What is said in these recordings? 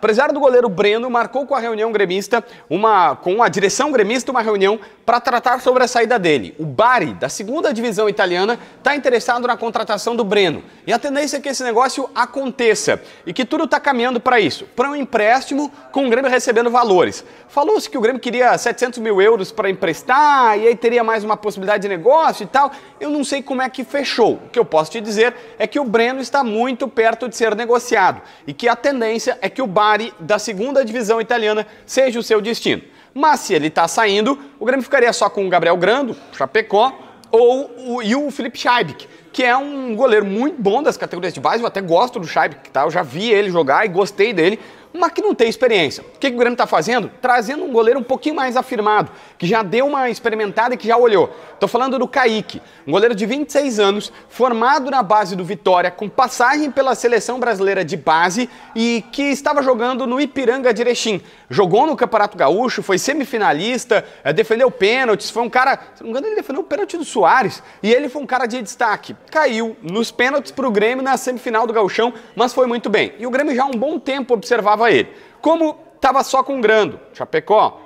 empresário do goleiro Breno marcou com a reunião gremista, uma, com a direção gremista, uma reunião para tratar sobre a saída dele. O Bari, da segunda divisão italiana, está interessado na contratação do Breno. E a tendência é que esse negócio aconteça e que tudo está caminhando para isso para um empréstimo com o Grêmio recebendo valores. Falou-se que o Grêmio queria 700 mil euros para emprestar e aí teria mais uma possibilidade de negócio e tal. Eu não sei como é que fechou. O que eu posso te dizer é que o Breno está muito perto de ser negociado e que a tendência é que o Bari, da segunda divisão italiana, seja o seu destino. Mas se ele está saindo, o Grêmio ficaria só com o Gabriel Grando, Chapecó, ou o, e o Felipe Scheibik, que é um goleiro muito bom das categorias de base. Eu até gosto do Scheibik, tá? Eu já vi ele jogar e gostei dele mas que não tem experiência. O que, que o Grêmio está fazendo? Trazendo um goleiro um pouquinho mais afirmado, que já deu uma experimentada e que já olhou. Estou falando do Kaique, um goleiro de 26 anos, formado na base do Vitória, com passagem pela seleção brasileira de base e que estava jogando no Ipiranga de Erechim. Jogou no Campeonato Gaúcho, foi semifinalista, eh, defendeu pênaltis, foi um cara, se não me engano, ele defendeu o pênalti do Soares e ele foi um cara de destaque. Caiu nos pênaltis para o Grêmio na semifinal do Gauchão, mas foi muito bem. E o Grêmio já há um bom tempo observava ele. Como estava só com Grando, Chapecó,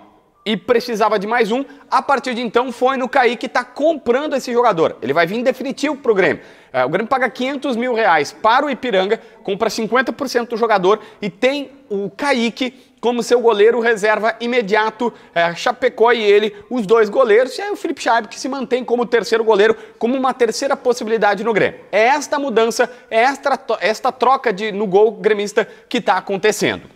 e precisava de mais um, a partir de então foi no Kaique que está comprando esse jogador. Ele vai vir definitivo para o Grêmio. É, o Grêmio paga 500 mil reais para o Ipiranga, compra 50% do jogador e tem o Kaique como seu goleiro reserva imediato, é, Chapecó e ele, os dois goleiros, e aí o Felipe Chaib que se mantém como terceiro goleiro, como uma terceira possibilidade no Grêmio. É esta mudança, é esta, esta troca de, no gol gremista que está acontecendo.